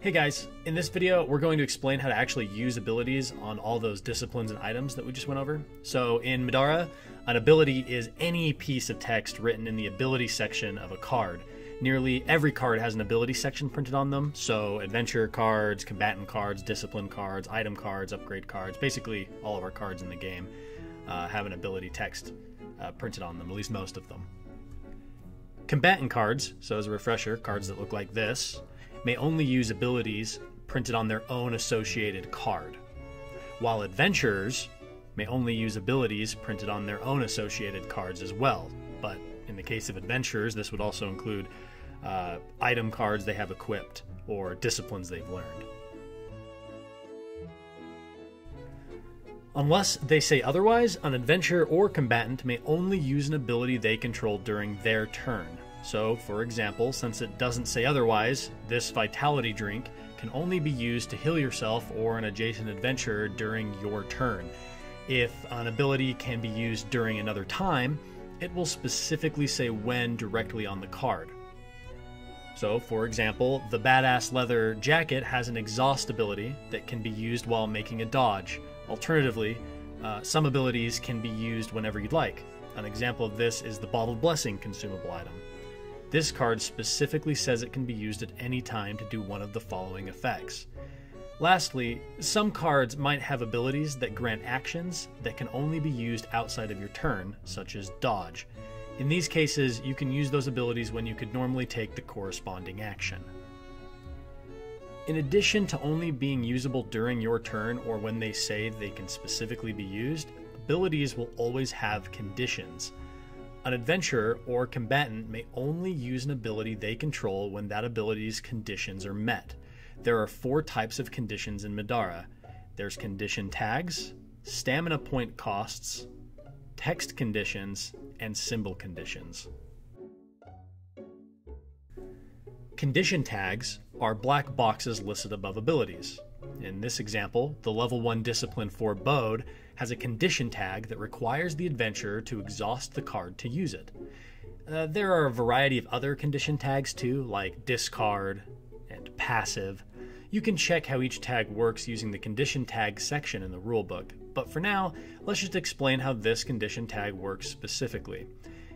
Hey guys, in this video we're going to explain how to actually use abilities on all those disciplines and items that we just went over. So in Middara, an ability is any piece of text written in the ability section of a card. Nearly every card has an ability section printed on them, so adventure cards, combatant cards, discipline cards, item cards, upgrade cards, basically all of our cards in the game uh, have an ability text uh, printed on them, at least most of them. Combatant cards, so as a refresher, cards that look like this, may only use abilities printed on their own associated card, while adventurers may only use abilities printed on their own associated cards as well. But in the case of adventurers, this would also include uh, item cards they have equipped or disciplines they've learned. Unless they say otherwise, an adventurer or combatant may only use an ability they control during their turn. So, for example, since it doesn't say otherwise, this vitality drink can only be used to heal yourself or an adjacent adventurer during your turn. If an ability can be used during another time, it will specifically say when directly on the card. So, for example, the Badass Leather Jacket has an exhaust ability that can be used while making a dodge. Alternatively, uh, some abilities can be used whenever you'd like. An example of this is the Bottled Blessing consumable item. This card specifically says it can be used at any time to do one of the following effects. Lastly, some cards might have abilities that grant actions that can only be used outside of your turn, such as dodge. In these cases, you can use those abilities when you could normally take the corresponding action. In addition to only being usable during your turn or when they say they can specifically be used, abilities will always have conditions. An adventurer or combatant may only use an ability they control when that ability's conditions are met. There are four types of conditions in Middara there's condition tags, stamina point costs, text conditions, and symbol conditions. Condition tags are black boxes listed above abilities. In this example, the level 1 discipline Forebode has a condition tag that requires the adventurer to exhaust the card to use it. Uh, there are a variety of other condition tags too, like discard and passive. You can check how each tag works using the condition tag section in the rulebook, but for now, let's just explain how this condition tag works specifically.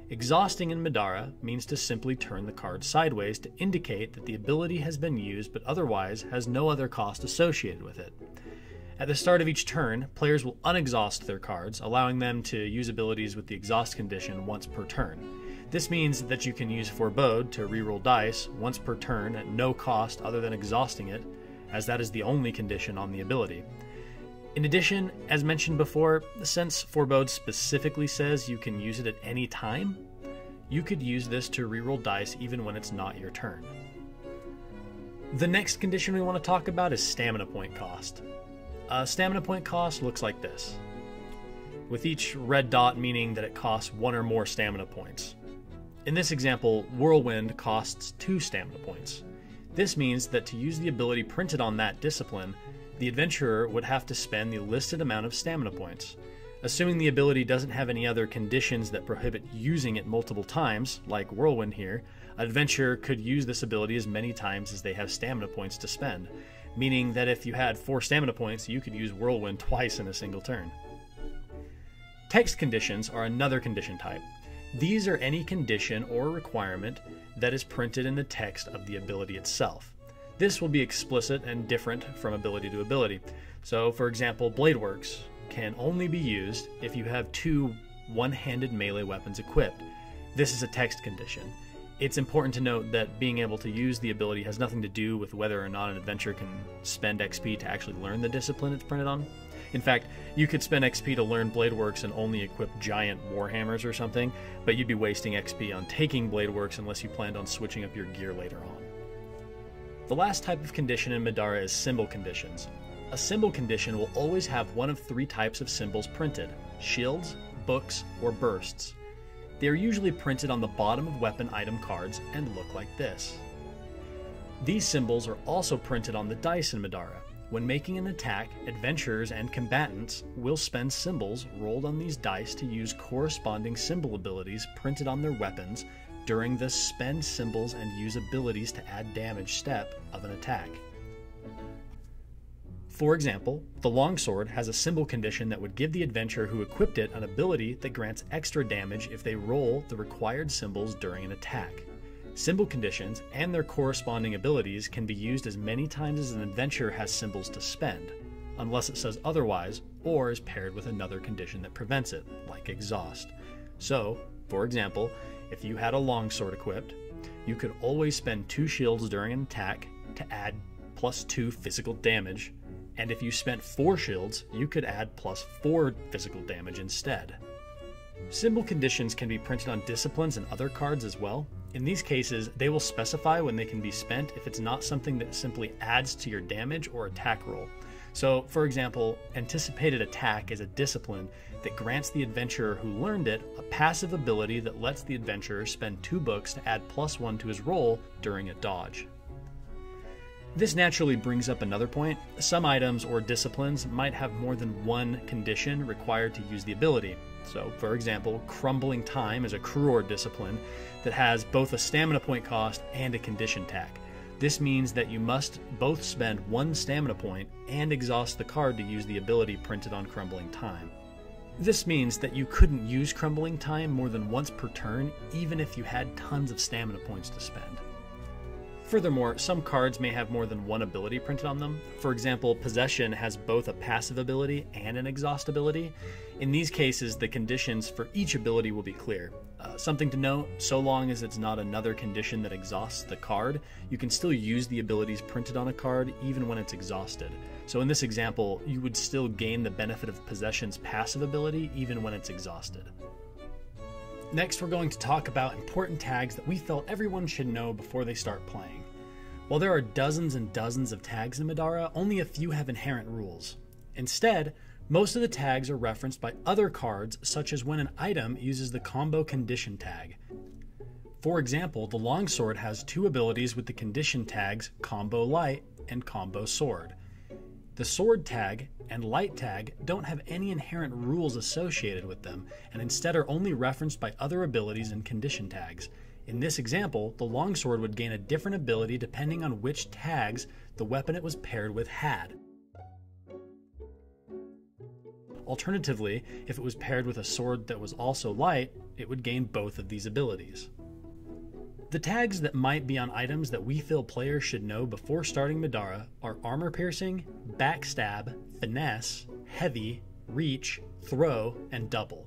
Exhausting in Middara means to simply turn the card sideways to indicate that the ability has been used but otherwise has no other cost associated with it. At the start of each turn, players will unexhaust their cards, allowing them to use abilities with the exhaust condition once per turn. This means that you can use Forebode to reroll dice once per turn at no cost other than exhausting it, as that is the only condition on the ability. In addition, as mentioned before, since Forebode specifically says you can use it at any time, you could use this to reroll dice even when it's not your turn. The next condition we want to talk about is stamina point cost. A stamina point cost looks like this, with each red dot meaning that it costs one or more stamina points. In this example, Whirlwind costs two stamina points. This means that to use the ability printed on that discipline, the adventurer would have to spend the listed amount of stamina points. Assuming the ability doesn't have any other conditions that prohibit using it multiple times, like Whirlwind here, an adventurer could use this ability as many times as they have stamina points to spend, meaning that if you had four stamina points, you could use Whirlwind twice in a single turn. Text conditions are another condition type. These are any condition or requirement that is printed in the text of the ability itself. This will be explicit and different from ability to ability. So, for example, Blade Works can only be used if you have two one handed melee weapons equipped. This is a text condition. It's important to note that being able to use the ability has nothing to do with whether or not an adventurer can spend XP to actually learn the discipline it's printed on. In fact, you could spend XP to learn Bladeworks and only equip giant warhammers or something, but you'd be wasting XP on taking Bladeworks unless you planned on switching up your gear later on. The last type of condition in Middara is symbol conditions. A symbol condition will always have one of three types of symbols printed shields, books, or bursts. They are usually printed on the bottom of weapon item cards and look like this. These symbols are also printed on the dice in Middara. When making an attack, adventurers and combatants will spend symbols rolled on these dice to use corresponding symbol abilities printed on their weapons during the spend symbols and use abilities to add damage step of an attack. For example, the longsword has a symbol condition that would give the adventurer who equipped it an ability that grants extra damage if they roll the required symbols during an attack. Symbol conditions and their corresponding abilities can be used as many times as an adventurer has symbols to spend, unless it says otherwise or is paired with another condition that prevents it, like exhaust. So, for example, if you had a longsword equipped, you could always spend two shields during an attack to add plus two physical damage, and if you spent four shields, you could add plus four physical damage instead. Symbol conditions can be printed on disciplines and other cards as well. In these cases, they will specify when they can be spent if it's not something that simply adds to your damage or attack roll. So, for example, anticipated attack is a discipline that grants the adventurer who learned it a passive ability that lets the adventurer spend two books to add plus one to his roll during a dodge. This naturally brings up another point. Some items or disciplines might have more than one condition required to use the ability. So, for example, Crumbling Time is a Cruor discipline that has both a stamina point cost and a condition tag. This means that you must both spend one stamina point and exhaust the card to use the ability printed on Crumbling Time. This means that you couldn't use Crumbling Time more than once per turn, even if you had tons of stamina points to spend. Furthermore, some cards may have more than one ability printed on them. For example, Possession has both a passive ability and an exhaust ability. In these cases, the conditions for each ability will be clear. Uh, something to note so long as it's not another condition that exhausts the card, you can still use the abilities printed on a card even when it's exhausted. So, in this example, you would still gain the benefit of Possession's passive ability even when it's exhausted. Next, we're going to talk about important tags that we felt everyone should know before they start playing. While there are dozens and dozens of tags in Middara, only a few have inherent rules. Instead, most of the tags are referenced by other cards, such as when an item uses the combo condition tag. For example, the longsword has two abilities with the condition tags Combo Light and Combo Sword. The sword tag and light tag don't have any inherent rules associated with them, and instead are only referenced by other abilities and condition tags. In this example, the longsword would gain a different ability depending on which tags the weapon it was paired with had. Alternatively, if it was paired with a sword that was also light, it would gain both of these abilities. The tags that might be on items that we feel players should know before starting Middara are Armor Piercing, Backstab, Finesse, Heavy, Reach, Throw, and Double.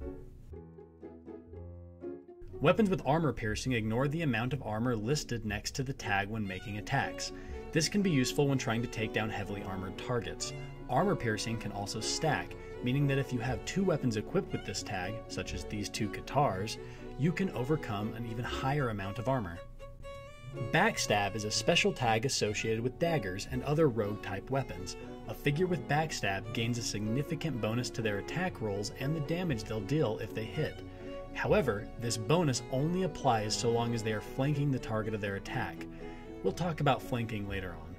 Weapons with armor piercing ignore the amount of armor listed next to the tag when making attacks. This can be useful when trying to take down heavily armored targets. Armor piercing can also stack, meaning that if you have two weapons equipped with this tag, such as these two katars, you can overcome an even higher amount of armor. Backstab is a special tag associated with daggers and other rogue type weapons. A figure with backstab gains a significant bonus to their attack rolls and the damage they'll deal if they hit. However, this bonus only applies so long as they are flanking the target of their attack. We'll talk about flanking later on.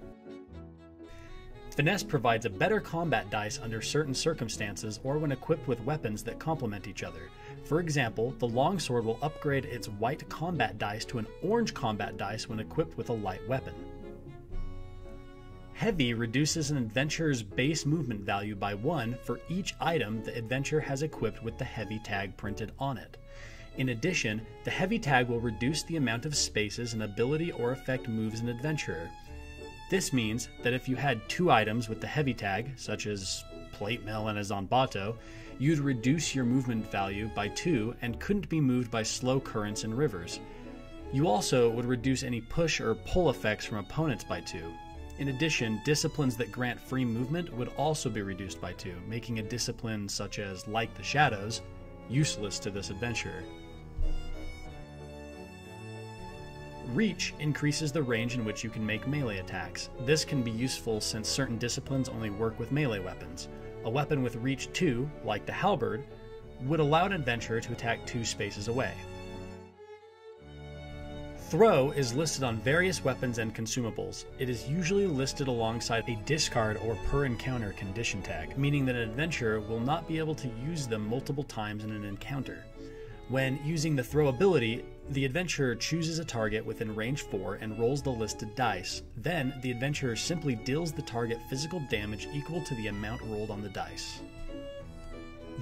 Finesse provides a better combat dice under certain circumstances or when equipped with weapons that complement each other. For example, the longsword will upgrade its white combat dice to an orange combat dice when equipped with a light weapon. Heavy reduces an adventurer's base movement value by 1 for each item the adventurer has equipped with the heavy tag printed on it. In addition, the heavy tag will reduce the amount of spaces an ability or effect moves an adventurer. This means that if you had two items with the heavy tag, such as plate mail and a Zanbato, you'd reduce your movement value by 2 and couldn't be moved by slow currents and rivers. You also would reduce any push or pull effects from opponents by 2. In addition, disciplines that grant free movement would also be reduced by 2, making a discipline such as Like the Shadows useless to this adventurer. Reach increases the range in which you can make melee attacks. This can be useful since certain disciplines only work with melee weapons. A weapon with Reach 2, like the Halberd, would allow an adventurer to attack two spaces away. Throw is listed on various weapons and consumables. It is usually listed alongside a discard or per encounter condition tag, meaning that an adventurer will not be able to use them multiple times in an encounter. When using the throw ability, The adventurer chooses a target within range 4 and rolls the listed dice. Then, the adventurer simply deals the target physical damage equal to the amount rolled on the dice.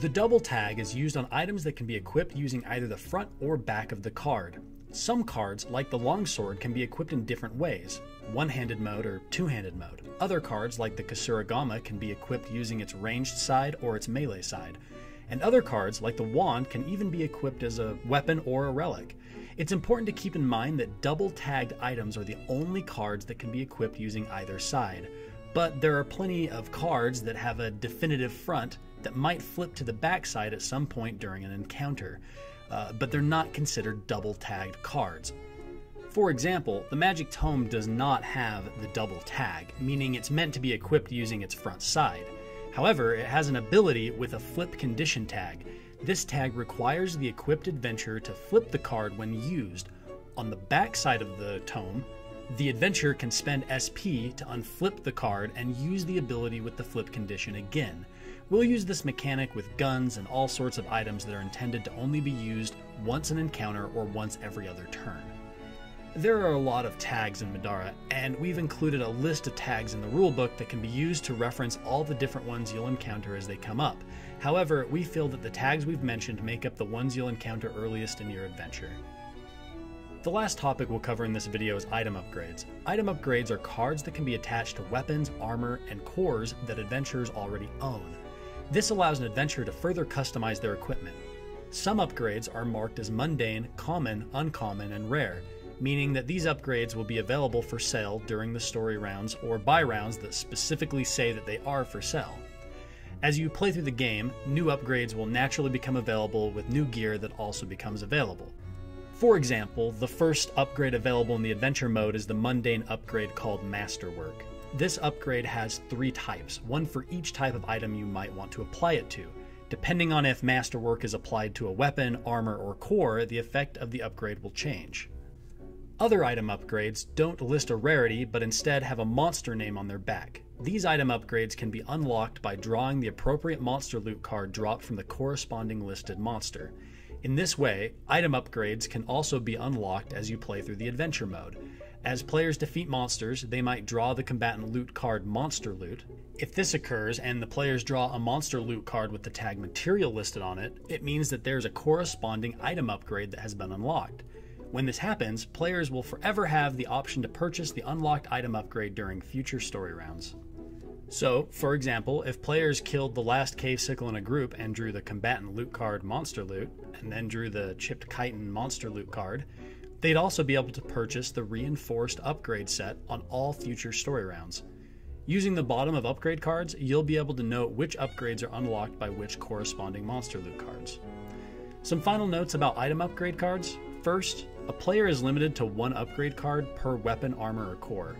The double tag is used on items that can be equipped using either the front or back of the card. Some cards, like the longsword, can be equipped in different ways one handed mode or two handed mode. Other cards, like the Kusarigama, can be equipped using its ranged side or its melee side. And other cards, like the wand, can even be equipped as a weapon or a relic. It's important to keep in mind that double tagged items are the only cards that can be equipped using either side. But there are plenty of cards that have a definitive front that might flip to the backside at some point during an encounter, uh, but they're not considered double tagged cards. For example, the Magic Tome does not have the double tag, meaning it's meant to be equipped using its front side. However, it has an ability with a flip condition tag. This tag requires the equipped adventurer to flip the card when used. On the back side of the tome, the adventurer can spend SP to unflip the card and use the ability with the flip condition again. We'll use this mechanic with guns and all sorts of items that are intended to only be used once an encounter or once every other turn. There are a lot of tags in Middara, and we've included a list of tags in the rulebook that can be used to reference all the different ones you'll encounter as they come up. However, we feel that the tags we've mentioned make up the ones you'll encounter earliest in your adventure. The last topic we'll cover in this video is item upgrades. Item upgrades are cards that can be attached to weapons, armor, and cores that adventurers already own. This allows an adventurer to further customize their equipment. Some upgrades are marked as mundane, common, uncommon, and rare, meaning that these upgrades will be available for sale during the story rounds or buy rounds that specifically say that they are for sale. As you play through the game, new upgrades will naturally become available with new gear that also becomes available. For example, the first upgrade available in the adventure mode is the mundane upgrade called Masterwork. This upgrade has three types, one for each type of item you might want to apply it to. Depending on if Masterwork is applied to a weapon, armor, or core, the effect of the upgrade will change. Other item upgrades don't list a rarity, but instead have a monster name on their back. These item upgrades can be unlocked by drawing the appropriate monster loot card dropped from the corresponding listed monster. In this way, item upgrades can also be unlocked as you play through the adventure mode. As players defeat monsters, they might draw the combatant loot card Monster Loot. If this occurs and the players draw a monster loot card with the tag material listed on it, it means that there's a corresponding item upgrade that has been unlocked. When this happens, players will forever have the option to purchase the unlocked item upgrade during future story rounds. So, for example, if players killed the last cave sickle in a group and drew the combatant loot card Monster Loot, and then drew the chipped chitin Monster Loot card, they'd also be able to purchase the reinforced upgrade set on all future story rounds. Using the bottom of upgrade cards, you'll be able to note which upgrades are unlocked by which corresponding Monster Loot cards. Some final notes about item upgrade cards. First, a player is limited to one upgrade card per weapon, armor, or core.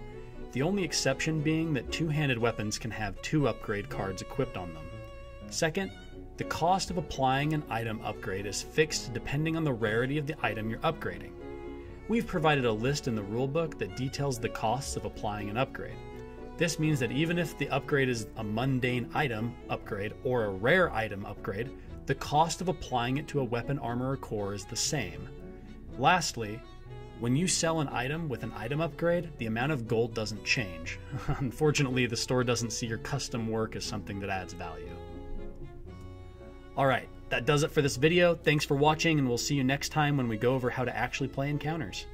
The only exception being that two handed weapons can have two upgrade cards equipped on them. Second, the cost of applying an item upgrade is fixed depending on the rarity of the item you're upgrading. We've provided a list in the rulebook that details the costs of applying an upgrade. This means that even if the upgrade is a mundane item upgrade or a rare item upgrade, the cost of applying it to a weapon, armor, or core is the same. Lastly, when you sell an item with an item upgrade, the amount of gold doesn't change. Unfortunately, the store doesn't see your custom work as something that adds value. Alright, that does it for this video. Thanks for watching, and we'll see you next time when we go over how to actually play encounters.